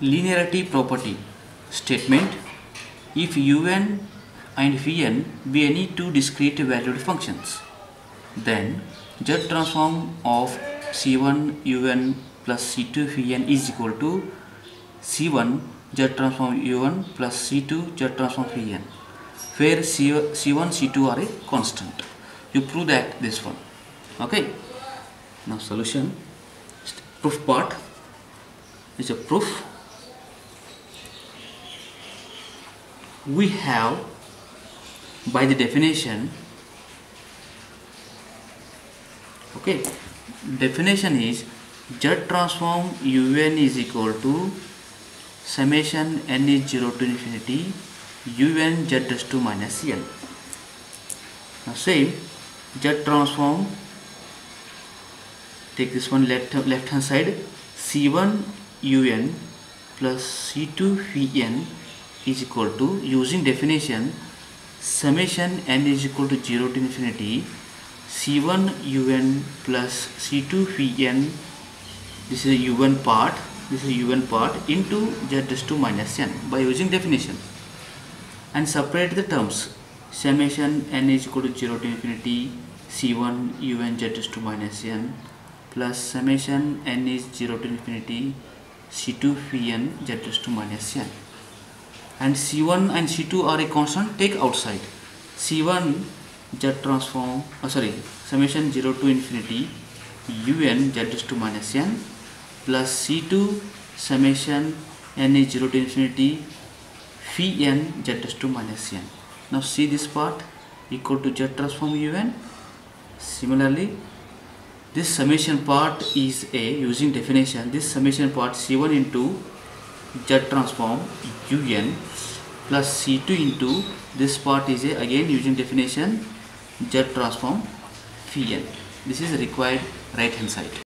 linearity property statement if un and vn be any two discrete valued functions then z transform of c1 un plus c2 vn is equal to c1 z transform u1 plus c2 z transform vn where c1 c2 are a constant. You prove that this one. Okay? Now solution proof part. Is a proof we have by the definition okay definition is z transform un is equal to summation n is 0 to infinity un z raised to minus n. Now same z transform take this one left left hand side c1 un plus c2 vn is equal to using definition summation n is equal to 0 to infinity c1 un plus c2 vn this is a un part this is a un part into z raised to minus n by using definition. And separate the terms summation n is equal to 0 to infinity c1 un z raised to minus n plus summation n is 0 to infinity c2 vn z raised to minus n and c1 and c2 are a constant take outside. C1 z transform oh sorry summation 0 to infinity un z raised to minus n plus c2 summation n is 0 to infinity phi n z raised to minus n. Now see this part equal to z transform un similarly this summation part is a using definition this summation part c1 into z transform un plus c2 into this part is a again using definition z transform phi n. This is required right hand side